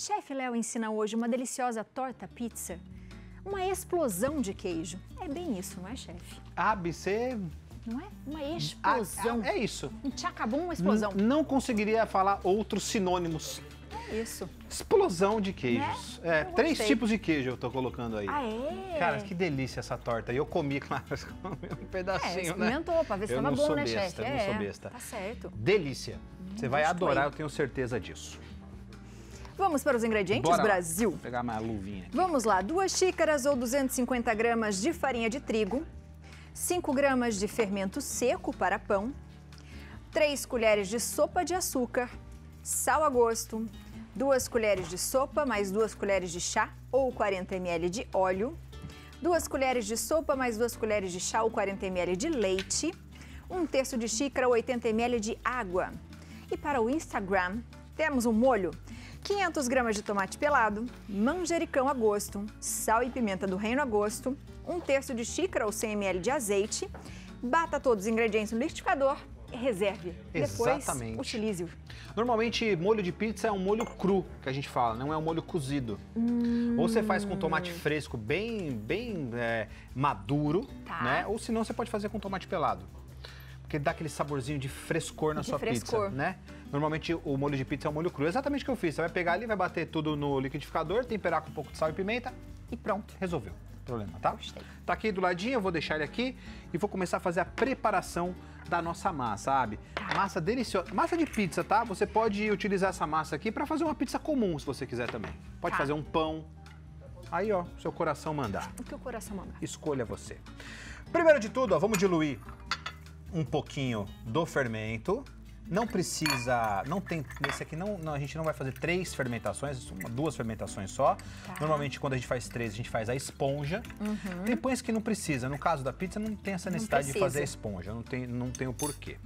Chefe Léo ensina hoje uma deliciosa torta pizza, uma explosão de queijo. É bem isso, não é, chefe? Você... Não é? Uma explosão. Ah, é isso. Um tchacabum, uma explosão. N não conseguiria falar outros sinônimos. É isso. Explosão de queijos. Né? É, três tipos de queijo eu tô colocando aí. Ah, é? Cara, que delícia essa torta. E eu comi, claro, um pedacinho, é, né? experimentou pra ver se eu tava bom, né, chefe? Eu não É, sou besta. Tá certo. Delícia. Você vai Gosto adorar, eu tenho certeza disso. Vamos para os ingredientes, Bora lá. Brasil? Vou pegar uma luvinha aqui. Vamos lá, duas xícaras ou 250 gramas de farinha de trigo, 5 gramas de fermento seco para pão, 3 colheres de sopa de açúcar, sal a gosto, 2 colheres de sopa mais 2 colheres de chá ou 40 ml de óleo, 2 colheres de sopa mais 2 colheres de chá ou 40 ml de leite, 1 terço de xícara ou 80 ml de água. E para o Instagram, temos um molho 500 gramas de tomate pelado, manjericão a gosto, sal e pimenta do reino a gosto, um terço de xícara ou 100 ml de azeite, bata todos os ingredientes no liquidificador e reserve. Depois, Exatamente. utilize-o. Normalmente, molho de pizza é um molho cru, que a gente fala, não é um molho cozido. Ou você faz com tomate fresco bem, bem é, maduro, Tá. né? Ou senão você pode fazer com tomate pelado. Porque dá aquele saborzinho de frescor na De sua frescor. pizza, né? Normalmente o molho de pizza é um molho cru. Exatamente o que eu fiz. Você vai pegar ali, vai bater tudo no liquidificador, temperar com um pouco de sal e pimenta e pronto, resolveu o problema, tá? Gostei. Tá aqui do ladinho, eu vou deixar ele aqui e vou começar a fazer a preparação da nossa massa, sabe? Massa deliciosa. Massa de pizza, tá? Você pode utilizar essa massa aqui para fazer uma pizza comum, se você quiser também. Pode Tá. fazer um pão. Aí, ó, seu coração mandar. O que o coração manda. Escolha você. Primeiro de tudo, ó, vamos diluir um pouquinho do fermento. Não precisa, não tem, nesse aqui não, não, a gente não vai fazer três fermentações, duas fermentações só. Tá. Normalmente quando a gente faz três, a gente faz a esponja. Tem pães que não precisa, no caso da pizza não tem essa necessidade de fazer a esponja, não tem, não tem o porquê.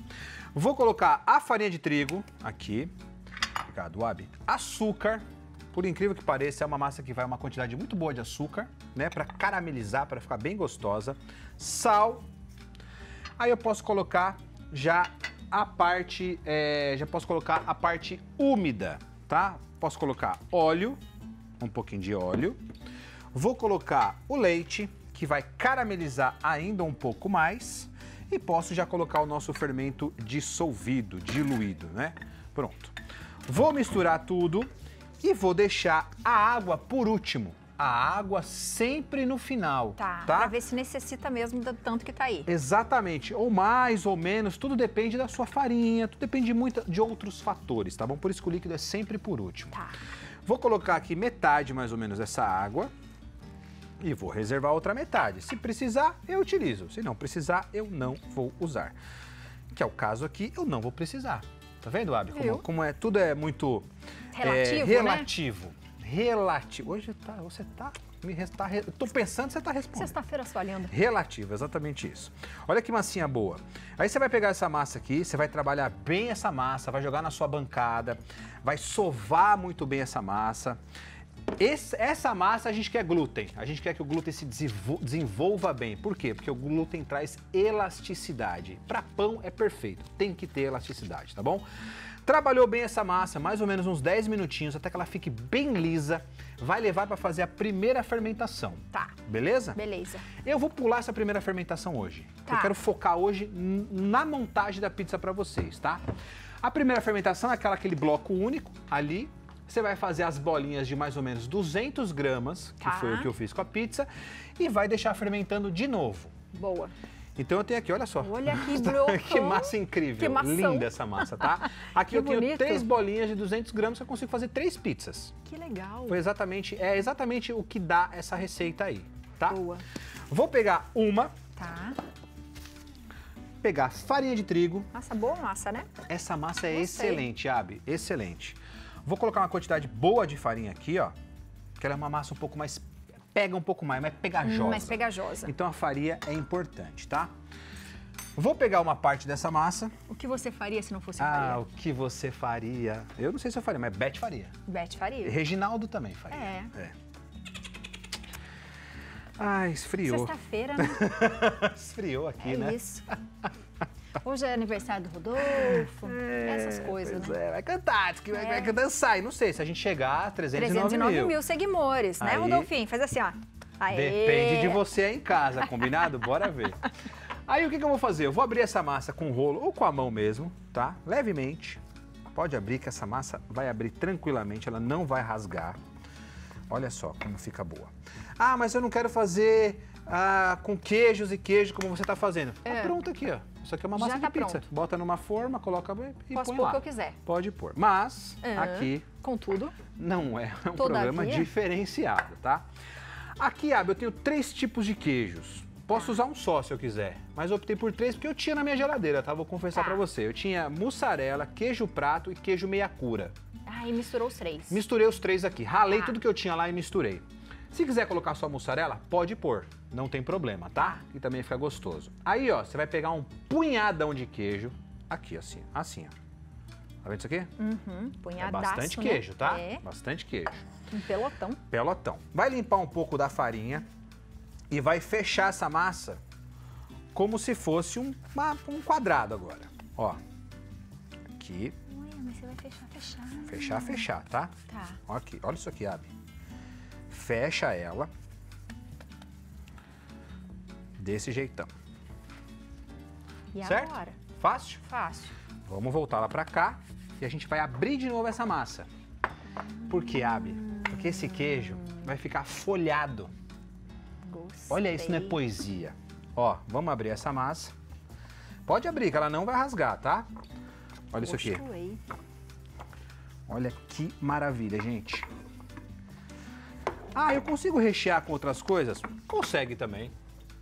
Vou colocar a farinha de trigo aqui, obrigado, Abi. Açúcar, por incrível que pareça, é uma massa que vai uma quantidade muito boa de açúcar, né, para caramelizar, para ficar bem gostosa. Sal. Aí eu posso colocar já a parte, é, já posso colocar a parte úmida, tá? Posso colocar óleo, um pouquinho de óleo. Vou colocar o leite, que vai caramelizar ainda um pouco mais. E posso já colocar o nosso fermento dissolvido, diluído, né? Pronto. Vou misturar tudo e vou deixar a água por último. A água sempre no final, Tá, tá? pra ver se necessita mesmo do tanto que tá aí. Exatamente, ou mais ou menos, tudo depende da sua farinha, tudo depende muito de outros fatores, tá bom? Por isso que o líquido é sempre por último. Tá. Vou colocar aqui metade mais ou menos dessa água e vou reservar outra metade. Se precisar, eu utilizo. Se não precisar, eu não vou usar. Que é o caso aqui, eu não vou precisar. Tá vendo, Abi? Como, como é, tudo é muito Relativo, é, né? Relativo. Relativo. Hoje tá, você tá me tá, tô pensando, você tá respondendo. Sexta-feira sua linda. Relativo, exatamente isso. Olha que massinha boa. Aí você vai pegar essa massa aqui, você vai trabalhar bem essa massa, vai jogar na sua bancada, vai sovar muito bem essa massa. Esse- essa massa a gente quer glúten. A gente quer que o glúten se desenvol- desenvolva bem. Por quê? Porque o glúten traz elasticidade. Para pão é perfeito, tem que ter elasticidade, tá bom? Trabalhou bem essa massa, mais ou menos uns 10 minutinhos, até que ela fique bem lisa. Vai levar para fazer a primeira fermentação. Tá. Beleza? Beleza. Eu vou pular essa primeira fermentação hoje. Tá. Eu quero focar hoje na montagem da pizza para vocês, tá? A primeira fermentação é aquela, aquele bloco único ali. Você vai fazer as bolinhas de mais ou menos 200 gramas, que Tá. foi o que eu fiz com a pizza, e vai deixar fermentando de novo. Boa. Então eu tenho aqui, olha só. Olha que broco. que massa incrível. Que. Linda essa massa, tá? Aqui Que eu tenho bonito. três bolinhas de 200 gramas que eu consigo fazer três pizzas. Que legal. Foi exatamente, é exatamente o que dá essa receita aí, tá? Boa. Vou pegar uma, Tá. pegar farinha de trigo. Massa boa massa, né? Essa massa é Gostei. excelente, Abi, excelente. Vou colocar uma quantidade boa de farinha aqui, ó, que ela é uma massa um pouco mais, pega um pouco mais, mais pegajosa. Hum, mais pegajosa. Então a farinha é importante, tá? Vou pegar uma parte dessa massa. O que você faria se não fosse Ah, faria? o que você faria? Eu não sei se eu faria, mas Beth faria. Beth faria. Reginaldo também faria. É. Ah, esfriou. Sexta-feira, né? Esfriou aqui, É né? isso. Hoje é aniversário do Rodolfo, essas coisas, né? é, vai cantar, que vai, É. vai dançar. E não sei, se a gente chegar a 309, 309 mil, mil. seguidores, né, Aí- Rodolfinho? Faz assim, ó. Aê. Depende de você aí em casa, combinado? Bora ver. Aí o que, que eu vou fazer? Eu vou abrir essa massa com rolo ou com a mão mesmo, tá? Levemente. Pode abrir que essa massa vai abrir tranquilamente, ela não vai rasgar. Olha só como fica boa. Ah, mas eu não quero fazer ah, com queijos e queijo como você está fazendo. Tá É. pronto aqui, ó. Isso aqui é uma massa tá de pizza. pronto. Bota numa forma, coloca e Posso põe pôr o lá. que eu quiser. Pode pôr. Mas É. aqui Contudo, não é um Todavia. programa diferenciado, tá? Aqui, Abel, eu tenho três tipos de queijos. Posso usar um só se eu quiser, mas eu optei por três porque eu tinha na minha geladeira, tá? Vou confessar Tá. pra você. Eu tinha mussarela, queijo prato e queijo meia cura. aí misturou os três. Misturei os três aqui, ralei Tá. tudo que eu tinha lá e misturei. Se quiser colocar só mussarela, pode pôr, não tem problema, tá? E também fica gostoso. Aí, ó, você vai pegar um punhadão de queijo, aqui assim, assim, ó. Tá vendo isso aqui? Uhum, É punhadaço, bastante né? queijo, tá? É, Bastante queijo. um pelotão. pelotão. Vai limpar um pouco da farinha e vai fechar essa massa como se fosse um, uma- um quadrado agora. Ó, aqui, Ué, mas você vai fechar, fechar. fechar, fechar, tá? Tá. Ó Aqui, olha isso aqui, Abi. Fecha ela. Desse jeitão. E certo? agora? Fácil? Fácil. Vamos voltar lá pra cá e a gente vai abrir de novo essa massa. Por que, Abi? Porque esse queijo vai ficar folhado. Gostei. Olha, isso não é poesia. Ó, vamos abrir essa massa. Pode abrir, que ela não vai rasgar, tá? Olha isso aqui. Olha que maravilha, gente. Ah, eu consigo rechear com outras coisas? Consegue também.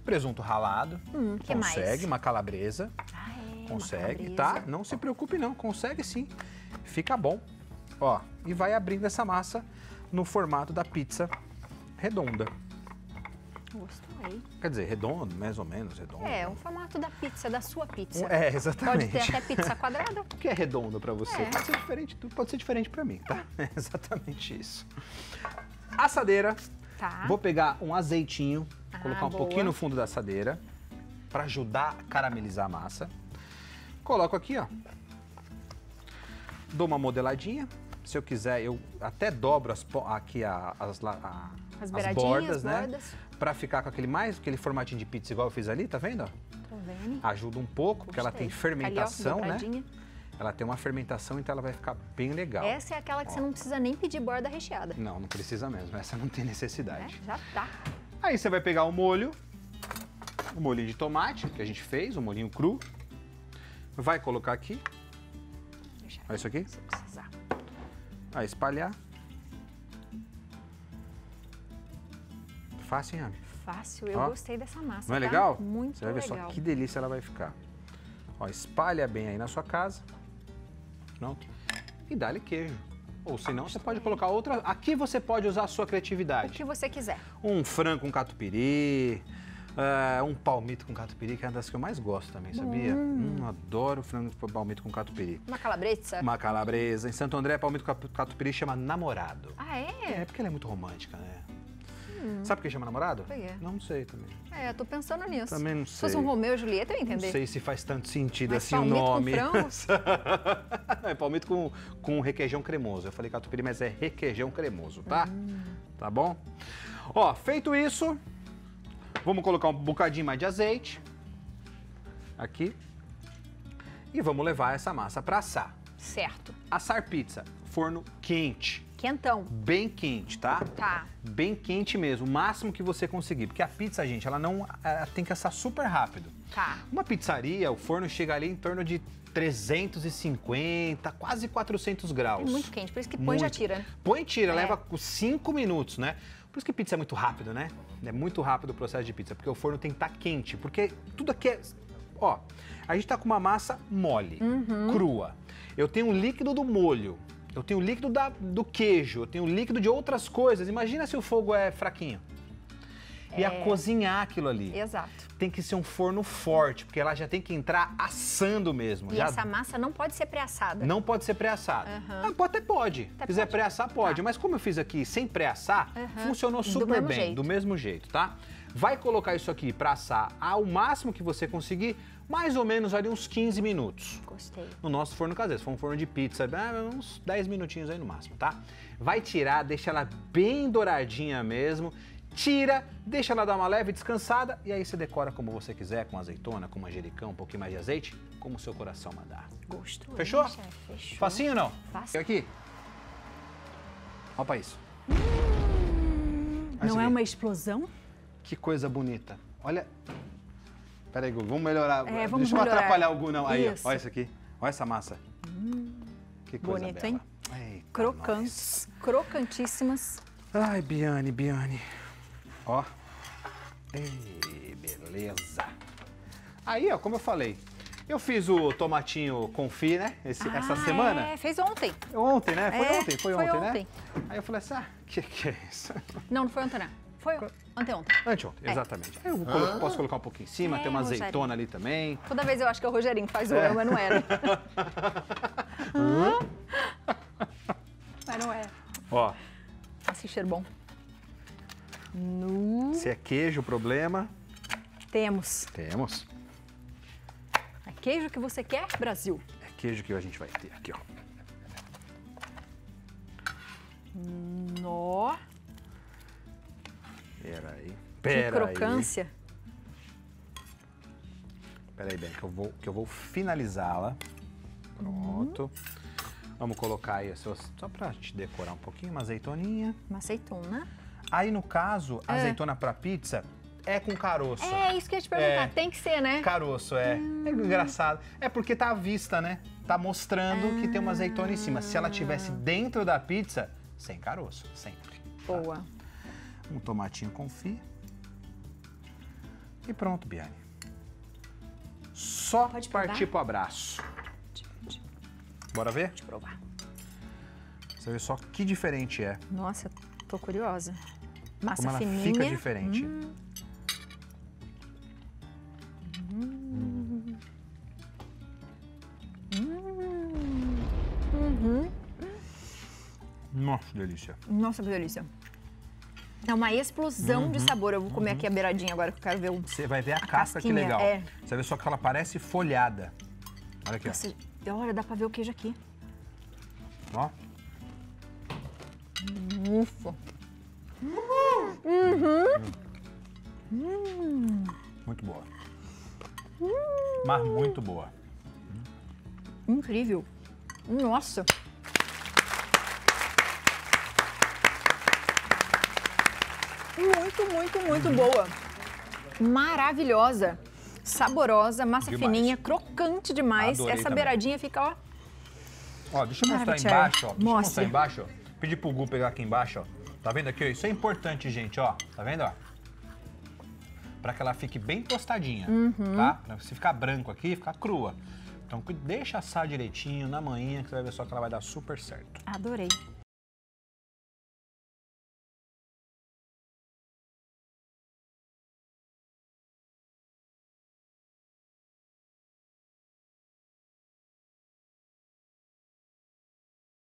Presunto ralado. Hum, que consegue, mais? uma calabresa. Ah, é, uma Consegue, calabresa. tá? Não se preocupe não, consegue sim. Fica bom. Ó, e vai abrindo essa massa no formato da pizza redonda. Gostei. Quer dizer, redondo, mais ou menos redondo. É, o formato da pizza, da sua pizza. É, Pode exatamente. ter até pizza quadrada. O que é redondo pra você? É. Pode ser diferente, pode ser diferente para mim, tá? É exatamente isso. Assadeira. Tá. Vou pegar um azeitinho, Ah, colocar um boa. pouquinho no fundo da assadeira para ajudar a caramelizar a massa. Coloco aqui, ó. Dou uma modeladinha. Se eu quiser, eu até dobro as, aqui a- as, a- As as bordas, né? bordas. Para ficar com aquele mais, aquele formatinho de pizza igual eu fiz ali, tá vendo? ó? Tô vendo. Ajuda um pouco, porque ela Gostei. tem fermentação, Ali, ó, né? Ela tem uma fermentação, então ela vai ficar bem legal. Essa é aquela que você não precisa nem pedir borda recheada. Não, não precisa mesmo. Essa não tem necessidade. Já tá. Aí você vai pegar o molho, o molhinho de tomate que a gente fez, o molhinho cru. Vai colocar aqui, olha isso aqui. se precisar. Vai espalhar. Fácil, hein, Ami? Fácil, eu Ó. gostei dessa massa. Não é tá? legal? Muito Você vai ver legal. só que delícia ela vai ficar. Ó, espalha bem aí na sua casa. Pronto. E dá-lhe queijo. Ou senão você pode colocar outra. Aqui você pode usar a sua O criatividade. que você quiser. Um frango com catupiry, é, um palmito com catupiry, que é uma das que eu mais gosto também, sabia? Hum, adoro frango com palmito com catupiry. Uma calabresa. Uma calabresa. Em Santo André, palmito com catupiry chama namorado. Ah, é? É, porque ela é muito romântica, né? Sabe por que chama namorado? Por quê? Não sei também. É, eu tô pensando nisso. Também não Se fosse sei. um Romeu e Julieta, eu ia Não entender. sei se faz tanto sentido Mas assim o com nome. frango? é palmito com, com requeijão cremoso. Eu falei catupiry, mas é requeijão cremoso, tá? Hum. Tá bom? Ó, feito isso, vamos colocar um bocadinho mais de azeite. Aqui. E vamos levar essa massa para assar. Certo. Assar pizza, forno quente, Quentão. bem quente, tá? Tá. Bem quente mesmo, o máximo que você conseguir. Porque a pizza, gente, ela não ela tem que assar super rápido. Tá. Uma pizzaria, o forno chega ali em torno de 350, quase 400 É graus. muito quente, por isso que põe e já Muito. tira. né? Põe e tira, É. leva 5 minutos, né? Por isso que pizza é muito rápido, né? É muito rápido o processo de pizza, porque o forno tem que estar quente. Porque tudo aqui é. Ó, a gente tá com uma massa mole, Uhum. crua. Eu tenho o líquido do molho. Eu tenho líquido da- do queijo, eu tenho líquido de outras coisas. Imagina se o fogo é fraquinho. Ia É. cozinhar aquilo ali Exato. tem que ser um forno forte, porque ela já tem que entrar assando mesmo. E já essa massa não pode ser pré-assada. não pode ser pré-assada. Aham. Ah, pode- até pode. Até Se quiser pré-assar, pode. Tá. Mas como eu fiz aqui sem pré-assar, Aham. funcionou Do super mesmo bem, jeito. do mesmo jeito, tá? Vai colocar isso aqui para assar ao máximo que você conseguir, mais ou menos ali uns 15 minutos. Gostei. No nosso forno caseiro, se for um forno de pizza, ah, uns 10 minutinhos aí no máximo, tá? Vai tirar, deixa ela bem douradinha mesmo. Tira, deixa ela dar uma leve descansada e aí você decora como você quiser, com azeitona, com manjericão, um pouquinho mais de azeite, como o seu coração mandar. Gostoso. Fechou? chefe, Fechou. Facinho ou não? Fácil. E aqui. Olha pra isso. Isso Não é aqui. uma explosão? Que coisa bonita. Olha. Pera aí, Gu, vamos melhorar. É, vamos Deixa eu melhorar. atrapalhar o Gu, não. Aí, ó, olha isso aqui. Olha essa massa. Que coisa Bonito, bela. hein? Eita, Crocantes. Crocantíssimas. nós. Ai, Biane, Biane. Ó. Ei, beleza. Aí, ó, como eu falei, eu fiz o tomatinho confit, né? esse- essa Ah, semana. É, fez ontem. Ontem, né? Foi É, ontem, foi, foi ontem, ontem. né? Aí eu falei assim, ah, que que é isso? Não, não foi ontem, não. Foi anteontem. Anteontem, exatamente. Aí eu colo- posso colocar um pouquinho em cima, É, tem uma Rogerinho. azeitona ali também. Toda vez eu acho que é o Rogerinho que faz o É. mas não era. mas não é. Ó, Esse cheiro bom. Nu. se é queijo o problema, Temos. temos. É queijo que você quer, Brasil? É queijo que a gente vai ter aqui, ó. Pera. Que Pera aí. crocância. Pera aí, bem, que eu vou, que eu vou finalizá-la. Pronto. Vamos colocar aí, só, pra gente decorar um pouquinho, uma azeitoninha. Uma azeitona. Aí, no caso, a É. azeitona pra pizza é com caroço. É, isso que eu ia te perguntar. É. Tem que ser, né? Caroço, é. É engraçado. É porque tá à vista, né? Tá mostrando que tem uma azeitona em cima. Se ela tivesse dentro da pizza, sem caroço, sempre. tá? Boa. Um tomatinho confit. E pronto, Biane. Só Pode partir pro abraço. Bora ver? Deixa eu provar. Você vê só que diferente é. Nossa, tô curiosa. Massa Como ela fininha. fica diferente. Nossa, que delícia. Nossa, que delícia. É uma explosão Uhum. de sabor. Eu vou comer aqui a beiradinha agora que eu quero ver o. Você vai ver a, casca que legal. é. Você vê só que ela parece folhada. Olha aqui, ó. Nossa, olha, dá pra ver o queijo aqui. ó. Ufa. Muito boa. Mas muito boa. Incrível. Nossa. Muito, muito, muito boa. Maravilhosa. Saborosa, massa Demais. fininha, crocante demais. Adorei Essa também. beiradinha fica, ó. Ó, deixa eu mostrar Maravilha. embaixo, ó. Deixa eu Mostre. mostrar embaixo, ó. Pedir pro Gu pegar aqui embaixo, ó. Tá vendo aqui, ó? Isso é importante, gente, ó. Tá vendo, ó? Pra que ela fique bem tostadinha, Uhum. tá? Pra se ficar branco aqui, ficar crua. Então deixa assar direitinho na manhã, que você vai ver só que ela vai dar super certo. Adorei.